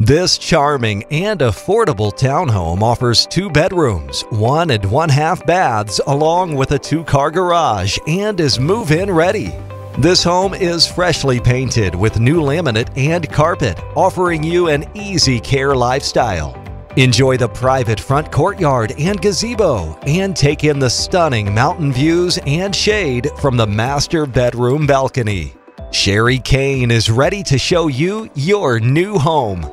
This charming and affordable townhome offers two bedrooms, one and one half baths, along with a two car garage, and is move in ready. This home is freshly painted with new laminate and carpet, offering you an easy care lifestyle. Enjoy the private front courtyard and gazebo, and take in the stunning mountain views and shade from the master bedroom balcony. Cheri Kane is ready to show you your new home.